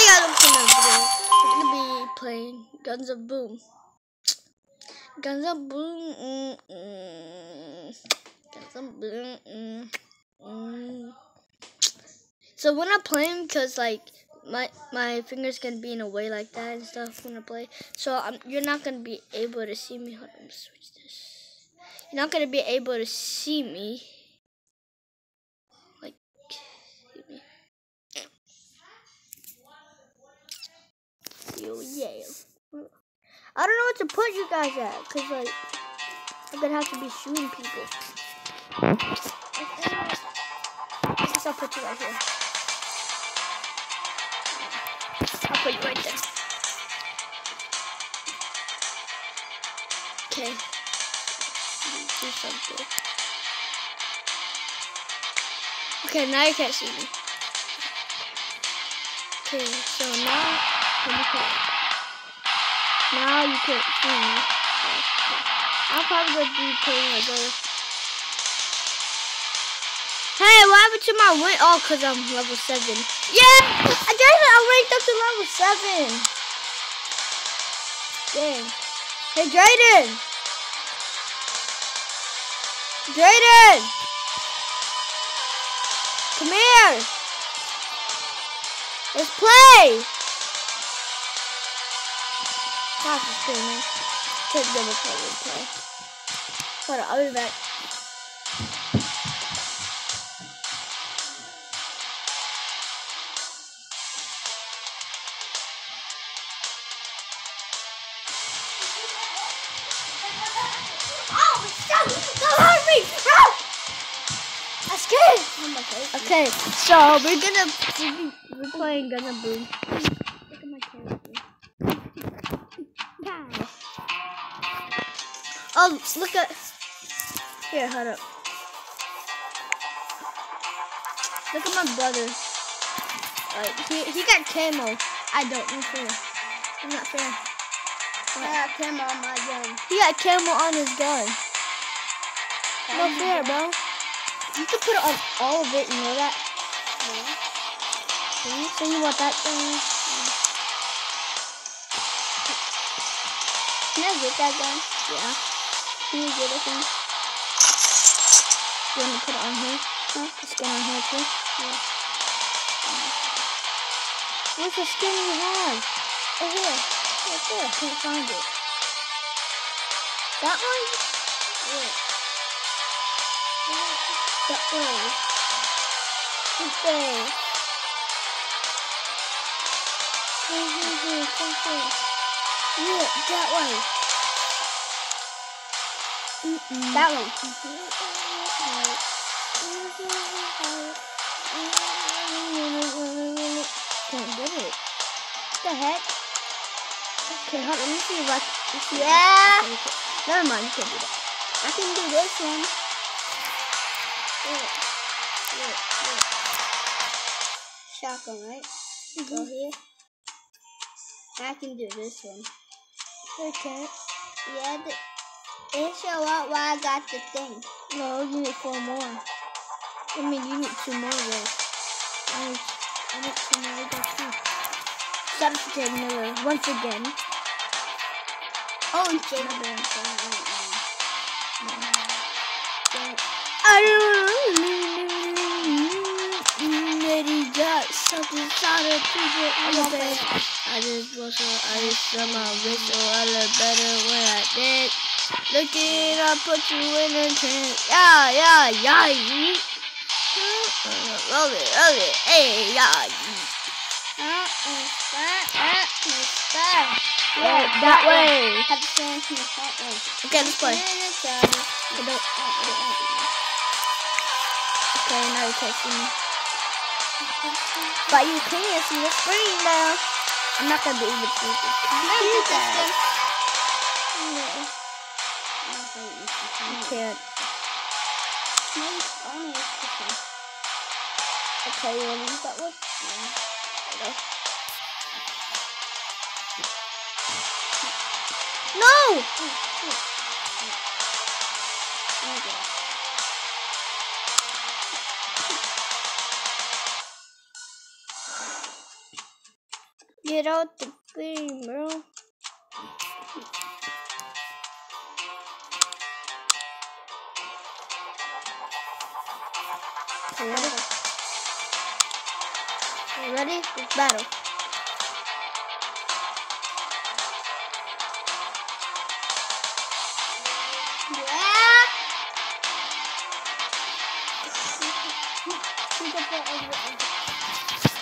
Hey guys, I'm to another video. We're gonna be playing Guns of Boom. Guns of Boom. Mm, mm. Guns of Boom. Mm, mm. So we're not playing because like my my fingers gonna be in a way like that and stuff when I play. So I'm, you're not gonna be able to see me. Hold on, switch this. You're not gonna be able to see me. Like, see me. Yo, yeah. I don't know what to put you guys at, cause like I'm gonna have to be shooting people. I guess I'll put you right here. I'll put you right there. Okay. Do something. Okay, now you can't see me. Okay, so now now you can't see me. I'll probably go do playing like this. Hey, what happened to my win? Oh, because I'm level 7. Yeah! I it! I ranked up to level 7. Dang. Hey, Drayden! Drayden! Come here! Let's play! It's screaming. Can't double play, play. Hold on, I'll be back. Oh, stop! Don't hurt me! Help! I'm scared. Okay, so we're gonna we're playing Guns of Boom. Oh, look at here. Hold up. Look at my brother. Like he he got camo. I don't. No fair. I'm not fair. I got camo on my gun. He got camo on his gun. No fair, bro. You can put it on all of it. You know that? Yeah. So you want that thing? Can I get that gun? Yeah. You get it from? You want to put it on here? Huh? The skin on here too? Yeah. What's the skin you have? Oh, here. Right there. I can't find it. That one? Yeah. That way. This way. Here, here, here, come here. Yeah, that way. That one. Can't get it. What the heck? Okay, hold on. Let me see if I can. see Yeah. Never mind. You can't do that. I can do this one. Look, look, look. Shotgun, right? Mm-hmm. Go here. I can do this one. Can't. Yeah, show up why I got the thing. No, you need four more. I mean, you need two more those. I need, I need two more those too. Substitute Miller once again. Oh. I don't something started to get in the bed. I just was so ice on my wrist, so I look better when I did. Look it, I put you in a trance. Yeah, yeah, yeah, yeah. Mm-hmm. Roll it, roll it, hey, yeah, yeah. Uh-uh. Yeah, that way. Have to stand from the front way. Okay, let's play. Inside. I don't- Okay, now you can't me. But you can't see the screen now. I'm not gonna be able to see this. Can I get this gun? No, I don't think you you can. can't. Only it's this one. Okay, you wanna use that one? Yeah. There you go. No! Me get it. Get out the game, bro. Ready? Ready? Let's battle.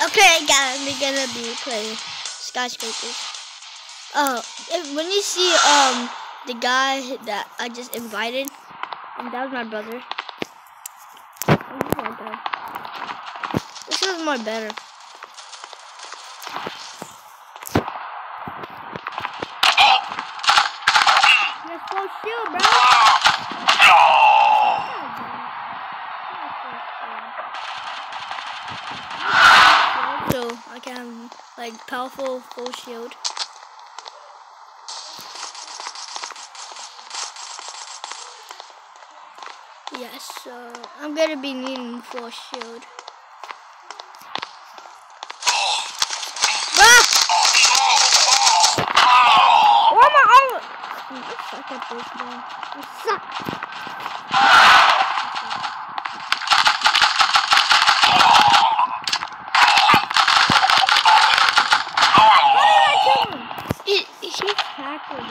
Okay, guys, we're gonna be playing skyscrapers. Oh, when you see um the guy that I just invited, and that was my brother. Oh my God. This is more better. So shield, bro. So I can like powerful full shield. Yes, so I'm gonna be needing full shield. Bro. He's a hacker.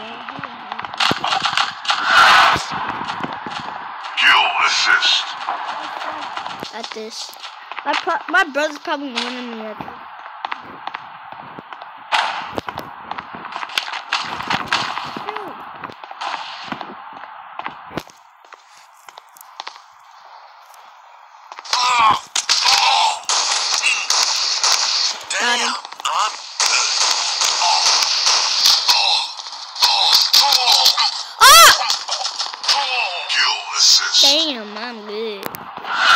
Kill assist. At this. My, my brother's probably winning me at this. you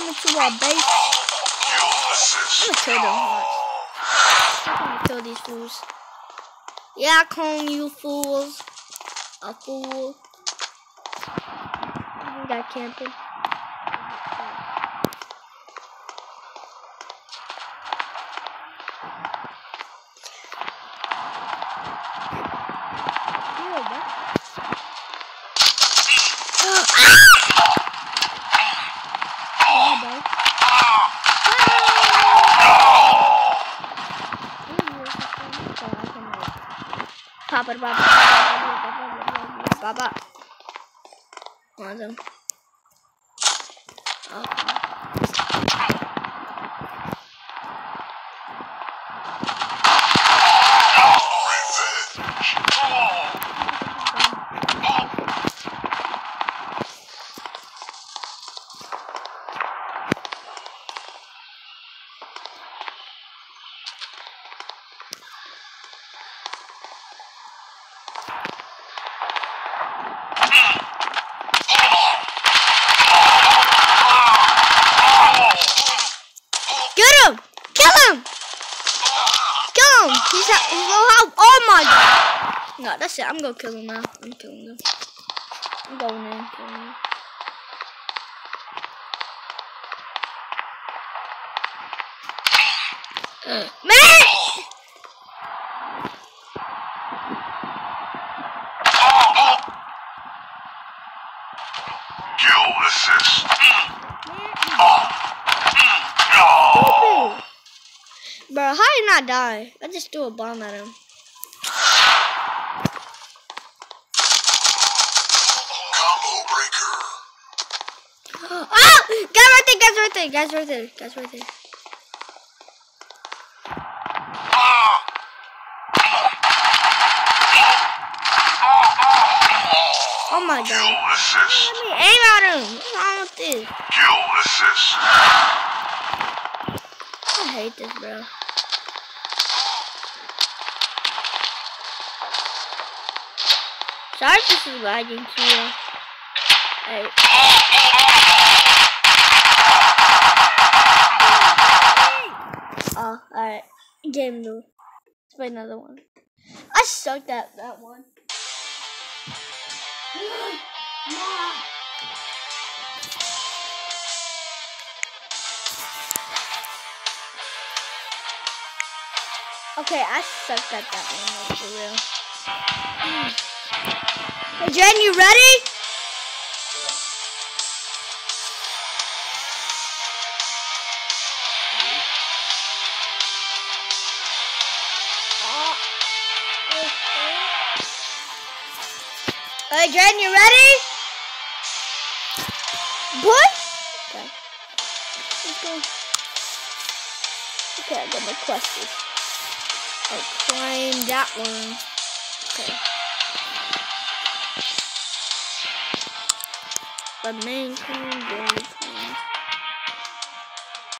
coming to our base. I'm gonna kill them. I'm gonna kill these fools. Yeah, I call you fools. A fool. You got camping. Ew, bro. Ah! Yeah, bro. Papa, papa, papa, papa. One of them. Okay. Revenge. No, that's it. I'm gonna kill him now. I'm killing him. I'm going in. Killing him. Uh, man! Kill assist. Bro, how did not die? I just threw a bomb at him. Guys right there, guys right there, guys right there, guys right there. Oh my god. Kill assist. Let me aim at him. What's wrong with this? Kill assist. I hate this, bro. Sorry this is lagging too. Hey. Play another one. I sucked at that one. Okay, I sucked at that one, like, for real. Hey, Jen, you ready? Jen, you ready? Boy? Okay. Okay, I got my questions. I'll climb that one. Okay. The main the climb.